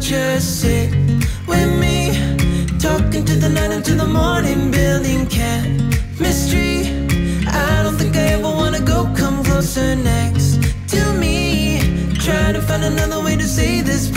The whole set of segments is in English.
just sit with me. Talking to the night until the morning Building chemistry I don't think I ever wanna go Come closer next to me. Try to find another way to say this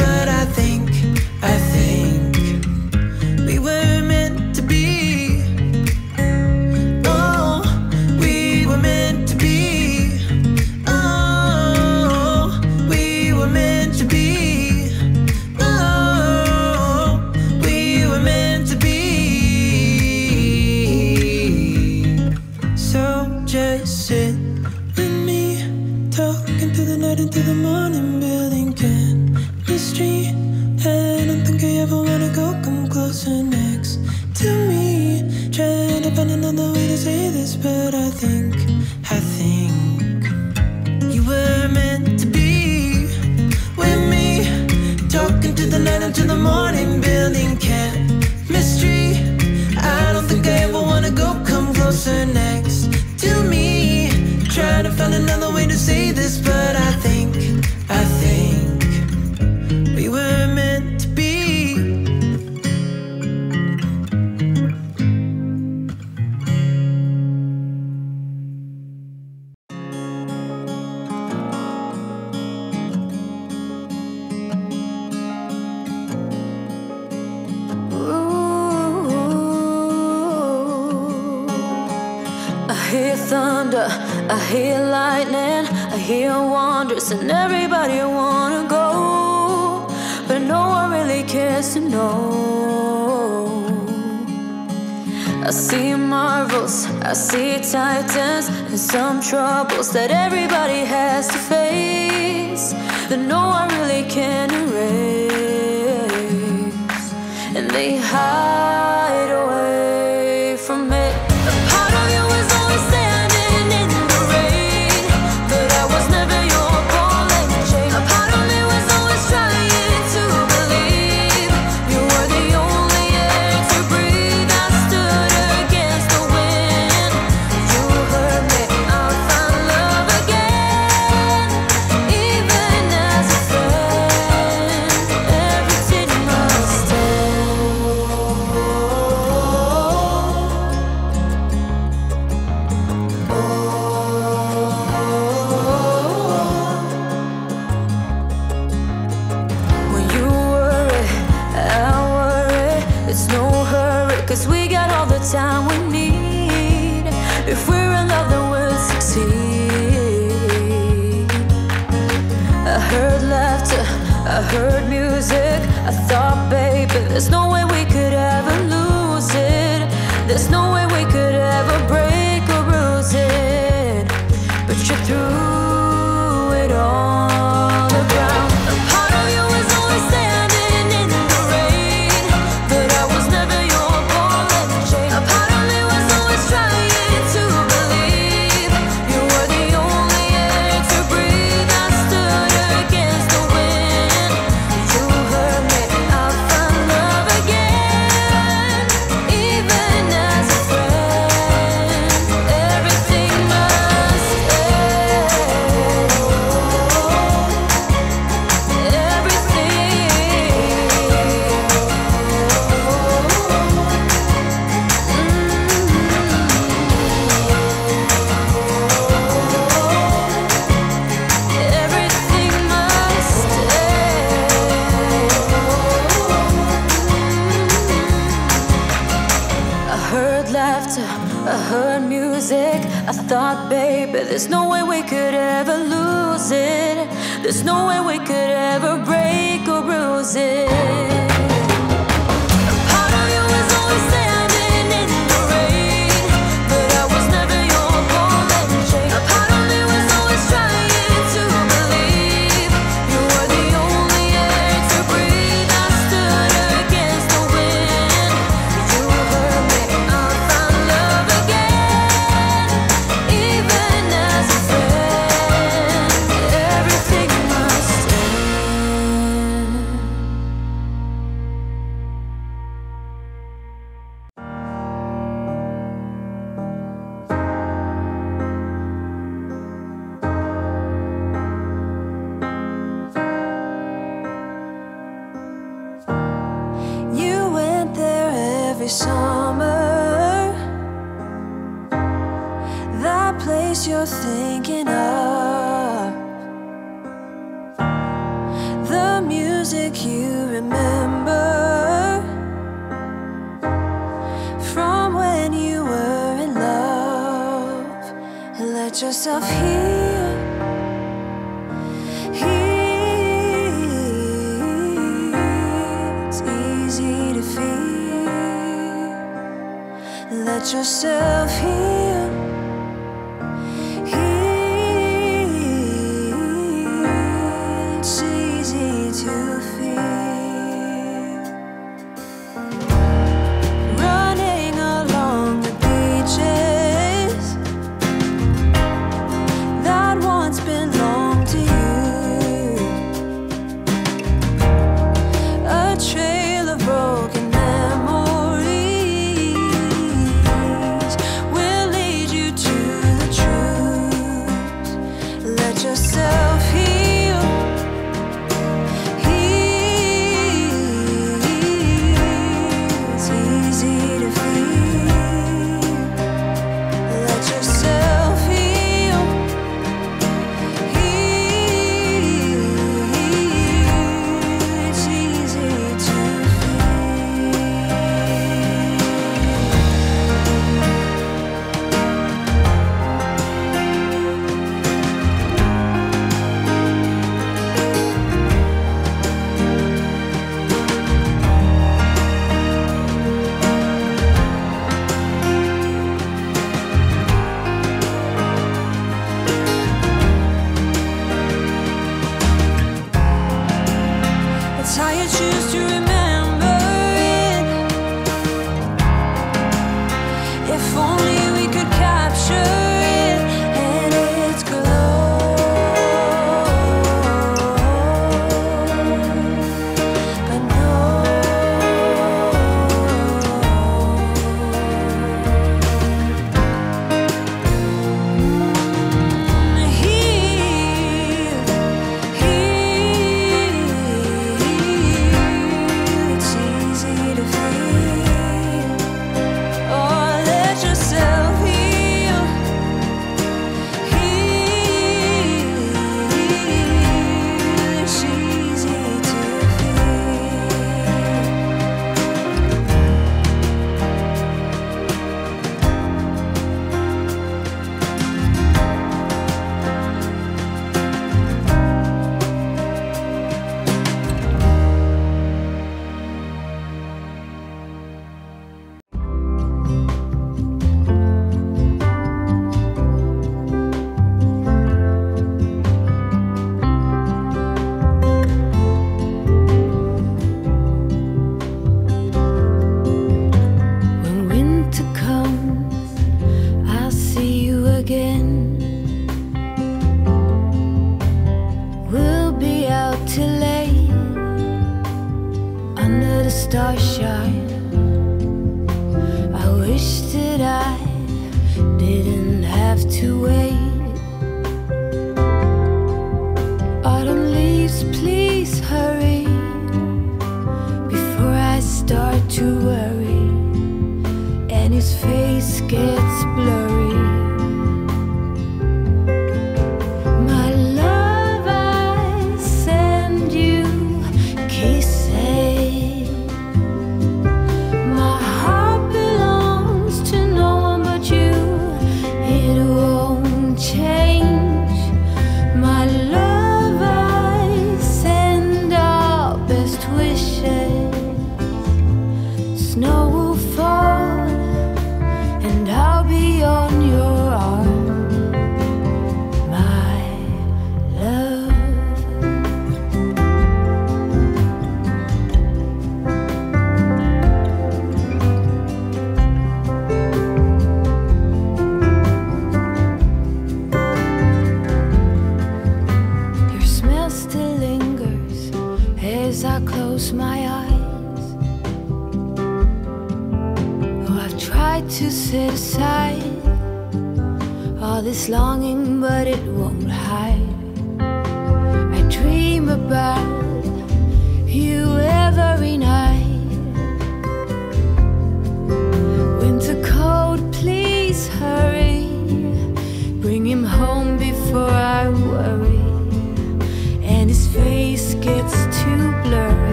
have to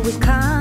we come.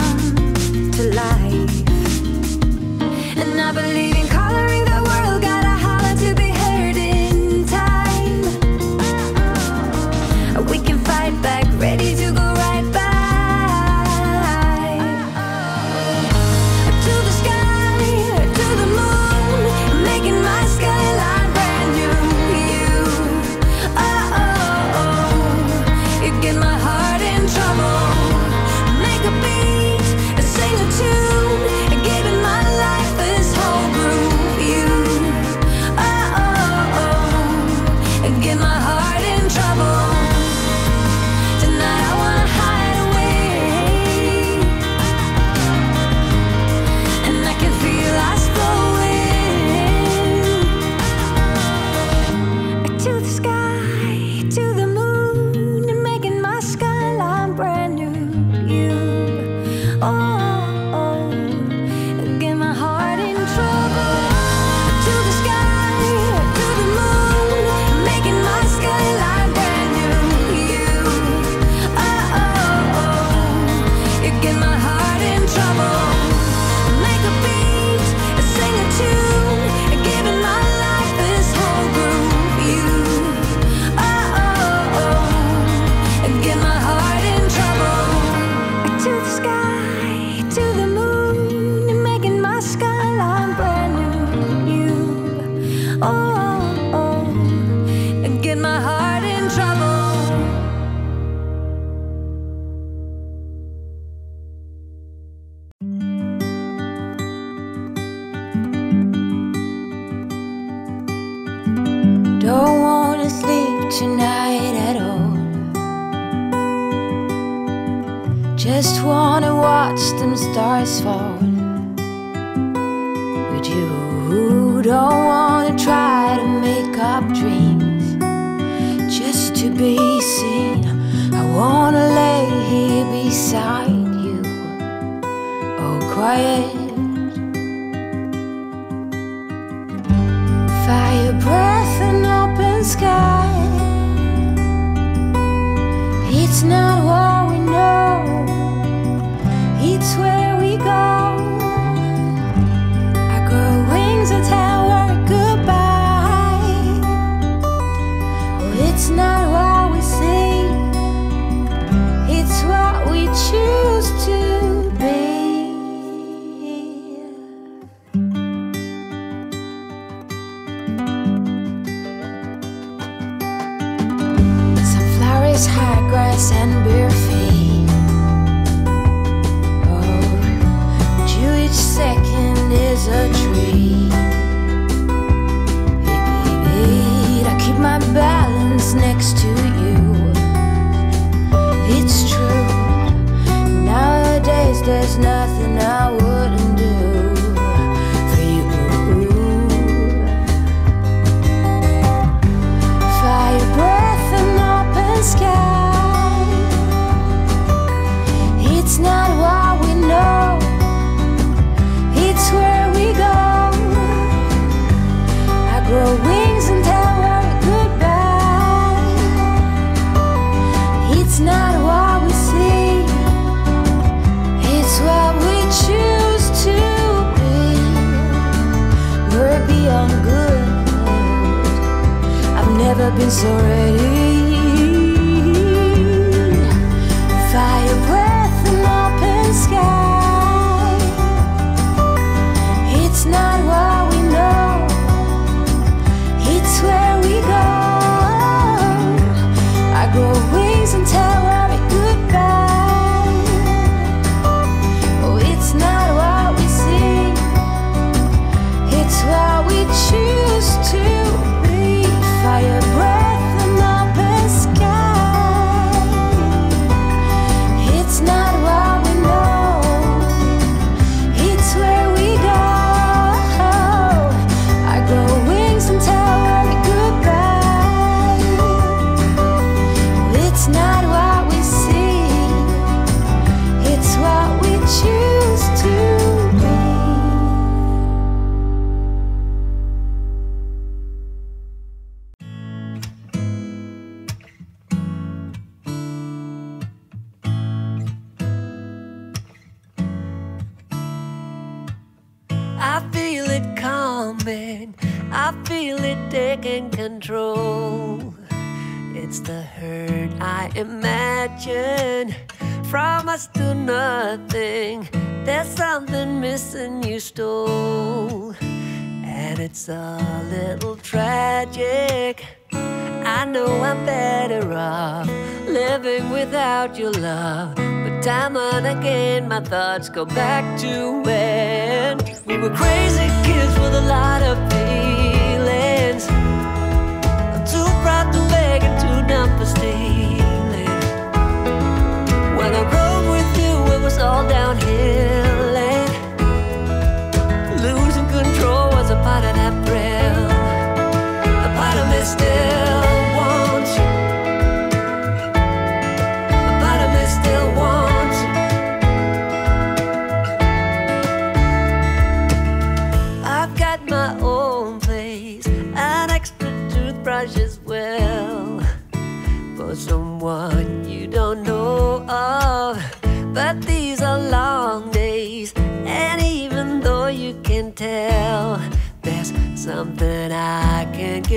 quiet. Fire breath and open sky. It's now. about your love. But time and again, my thoughts go back to when we were crazy kids with a lot of feelings. I'm too proud to beg and too numb for stealing. When I rode with you, it was all downhill. And losing control was a part of that thrill, a part of it still.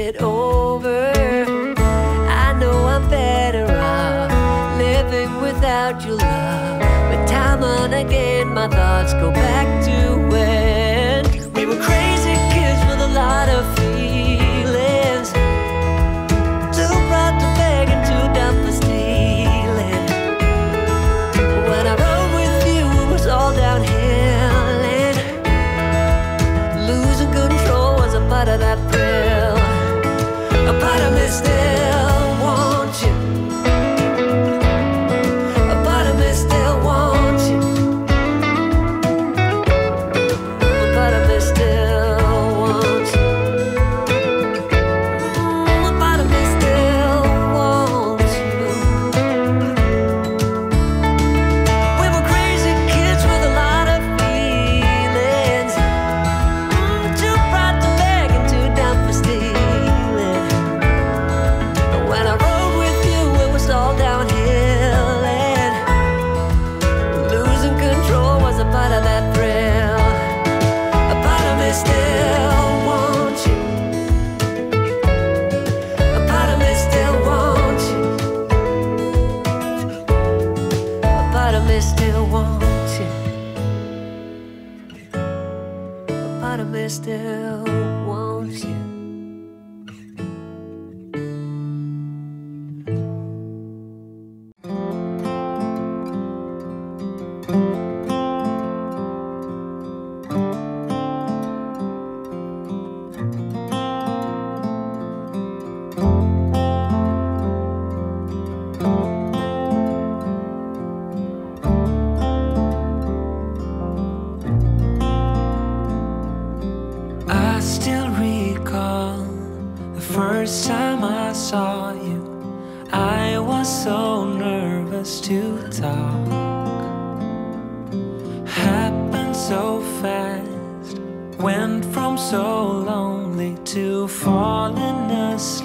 it over. I know I'm better off living without your love. But time and again, my thoughts go back to when we were crazy kids with a lot of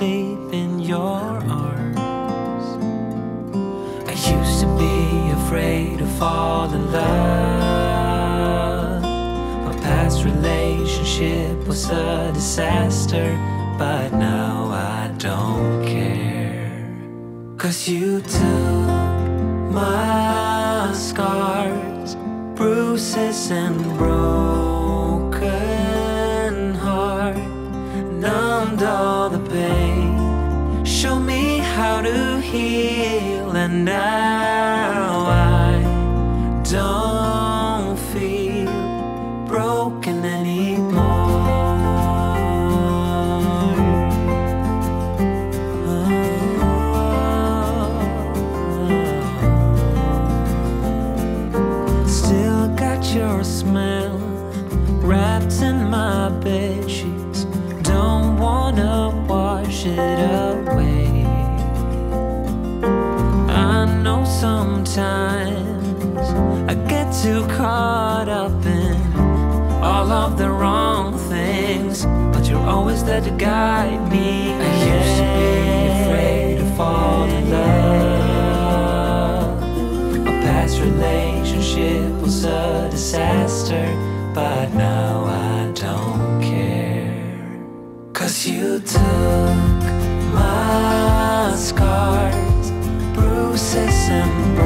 in your arms. I used to be afraid to fall in love. My past relationship was a disaster, but now I don't care. Cause you took my scars, bruises, and bruises. heal and I the wrong things But you're always there to guide me I yeah. used to be afraid to fall in love A past relationship was a disaster But now I don't care Cause you took my scars Bruises and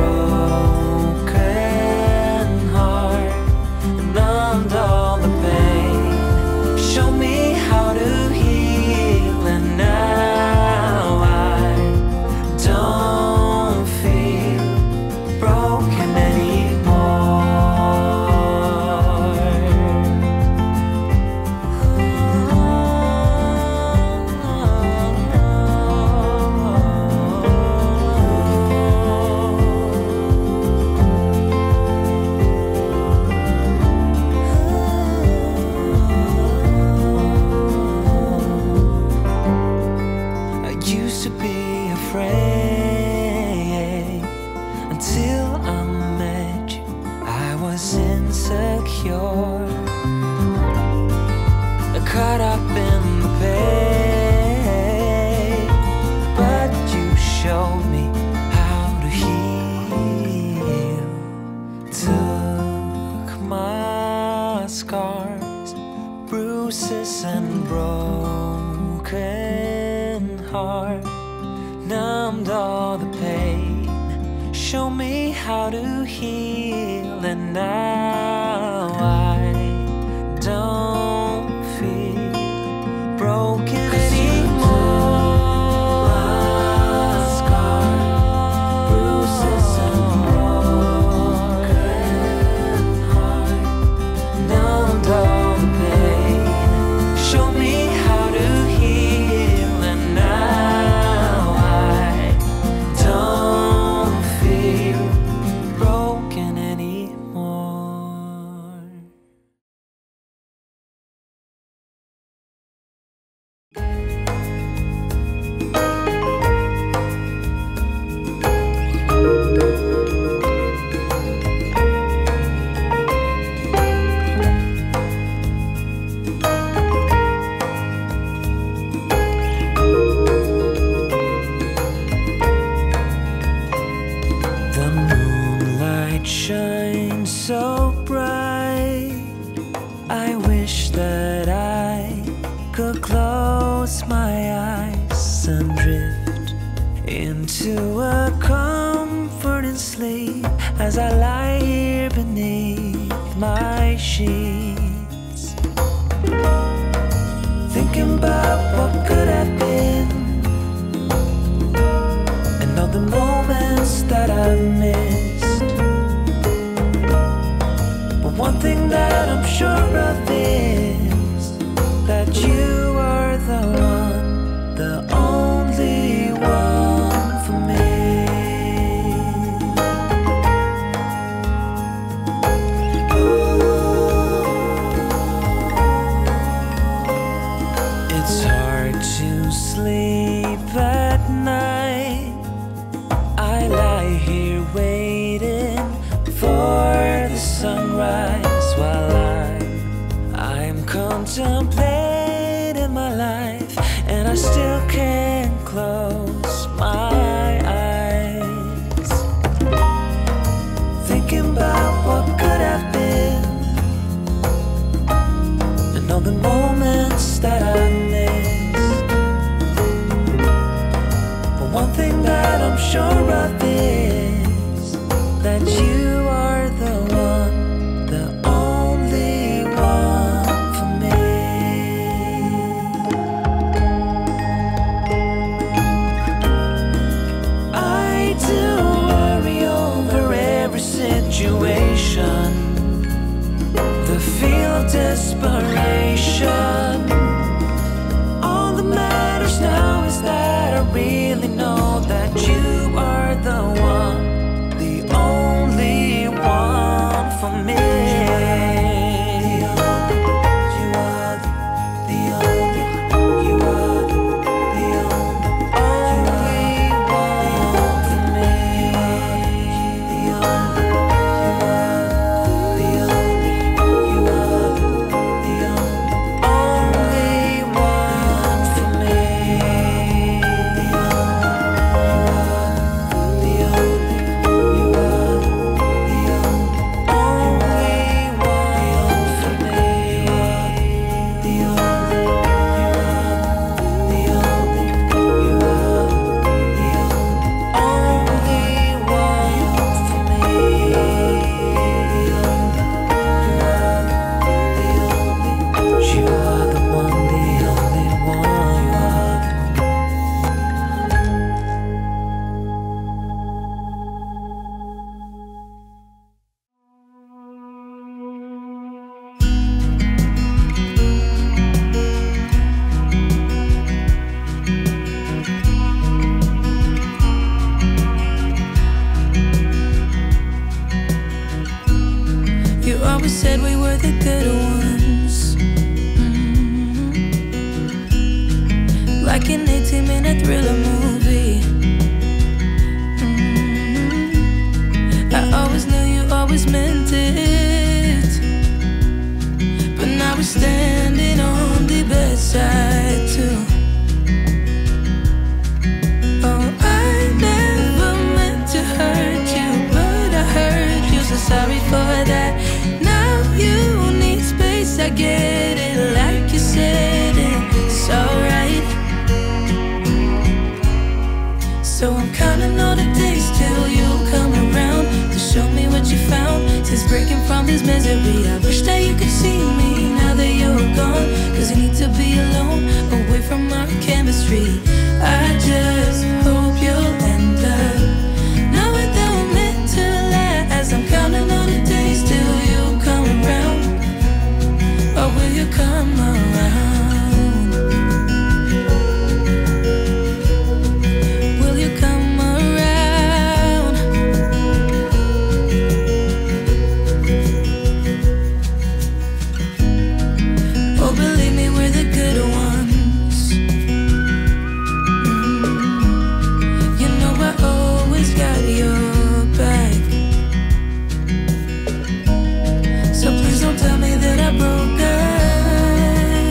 tell me that I broke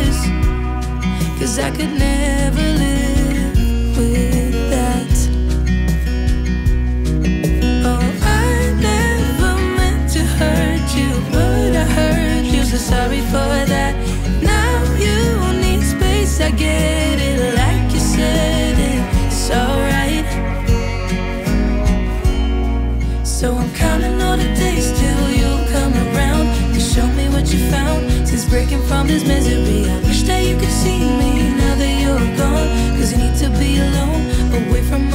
us. Cause I could never. this misery. I wish that you could see me now that you're gone. Cause you need to be alone, away from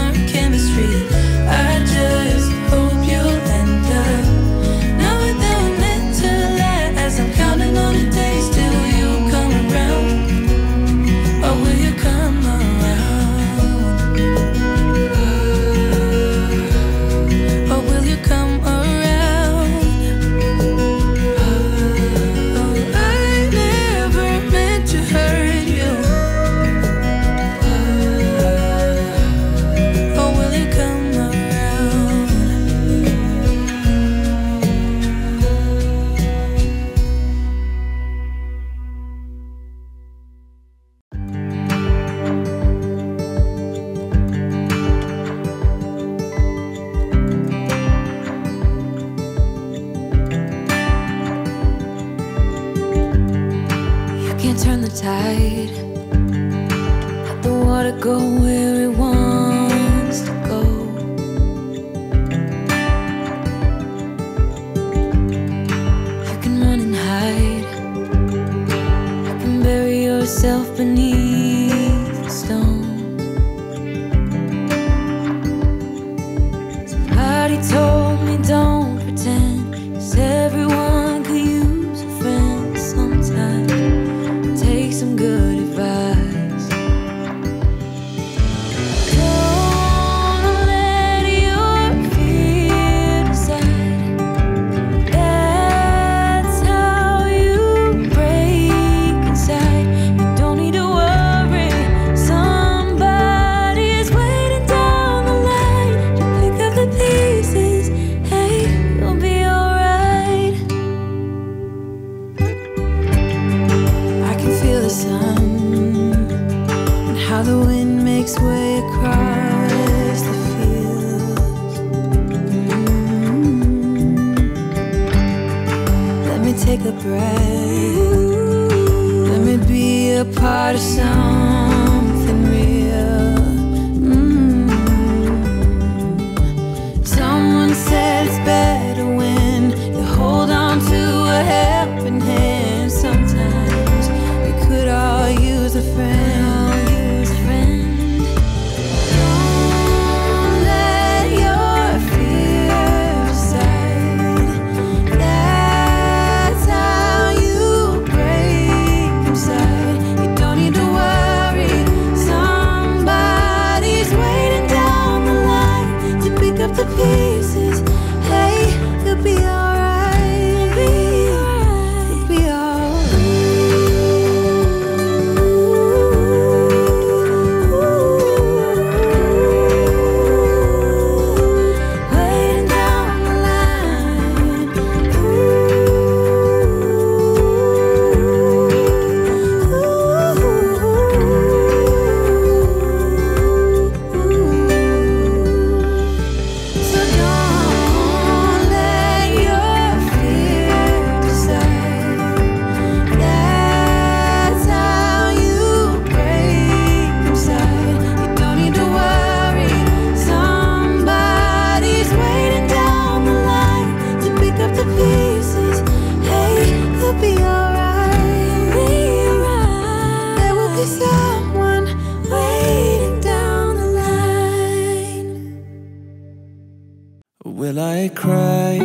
I cry?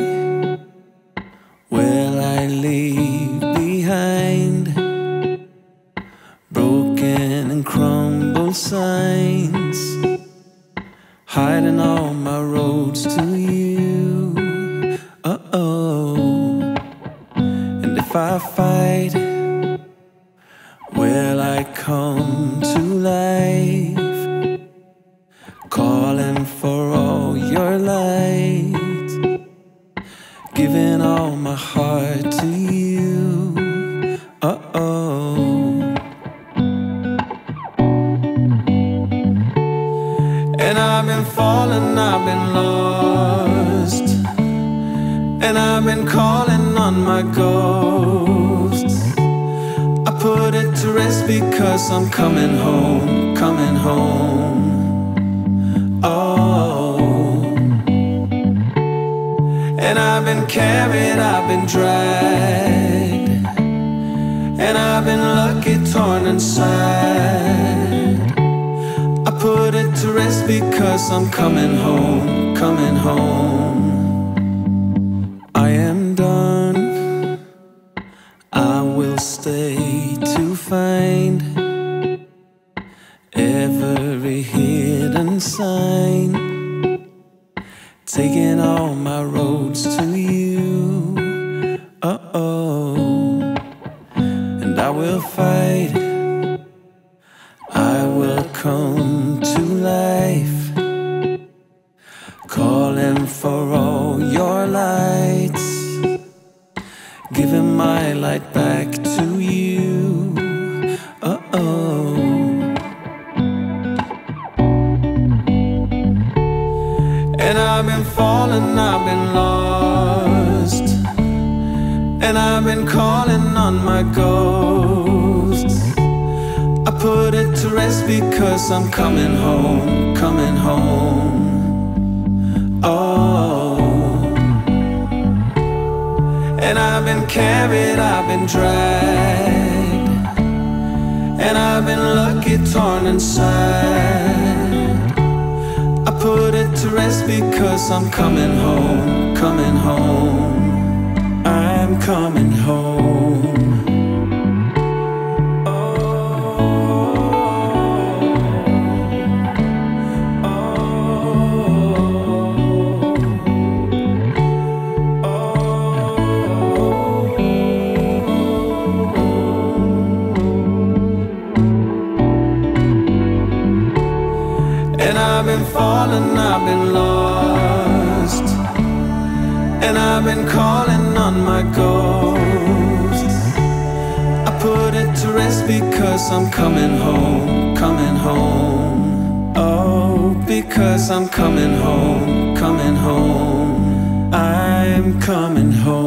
Will I leave behind broken and crumbled signs hiding all? And I've been calling on my ghosts. I put it to rest because I'm coming home, coming home. Oh. And I've been carried, I've been dragged. And I've been lucky, torn inside. I put it to rest because I'm coming home, coming home. Coming home. And I've been falling, I've been lost. And I've been calling because I'm coming home, coming home. Oh, because I'm coming home, coming home. I'm coming home.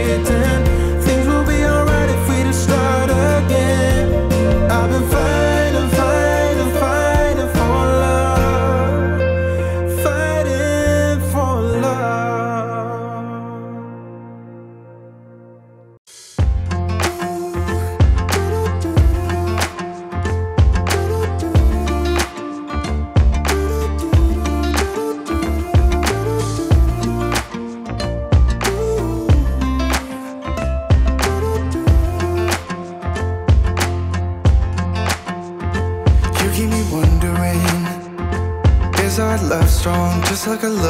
every day.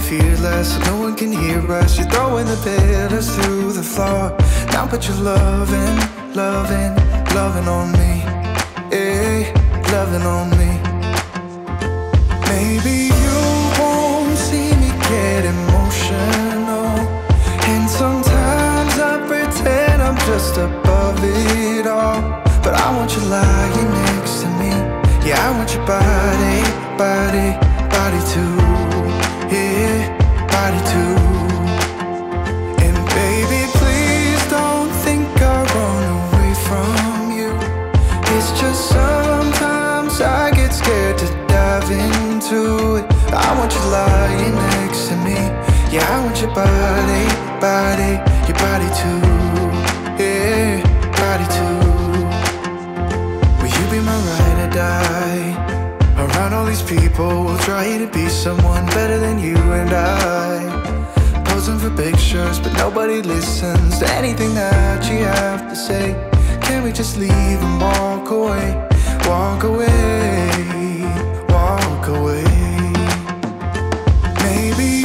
be fearless. No one can hear us. You're throwing the pillars through the floor. Now put your loving, loving, loving on me. Hey, loving on me. Maybe you won't see me get emotional. And sometimes I pretend I'm just above it all. But I want you lying next to me. Yeah, I want your body, body body, body, your body too. Yeah, body too. Will you be my ride or die? Around all these people, we'll try to be someone better than you and I. Posing for pictures, but nobody listens to anything that you have to say. Can we just leave and walk away? Walk away, walk away. Maybe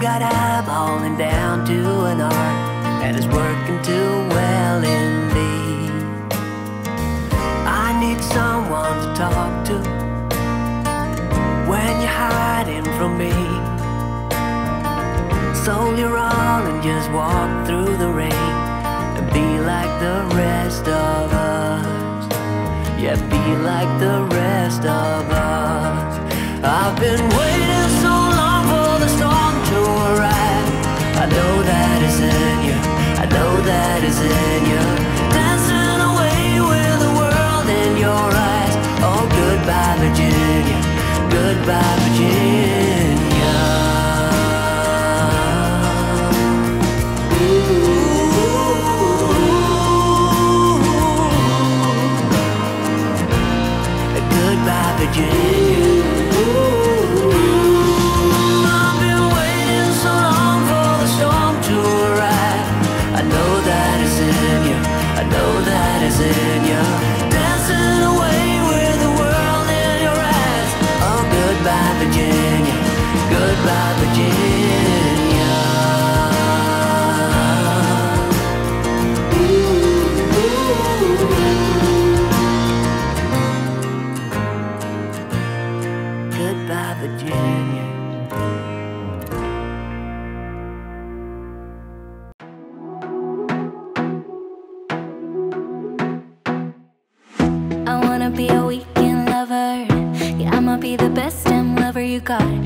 got eyeballing down to an art that is working too well in me. I need someone to talk to when you're hiding from me. Soul your all and just walk through the rain and be like the rest of us. Yeah, be like the rest of us. I've been waiting. Goodbye, Virginia. You got.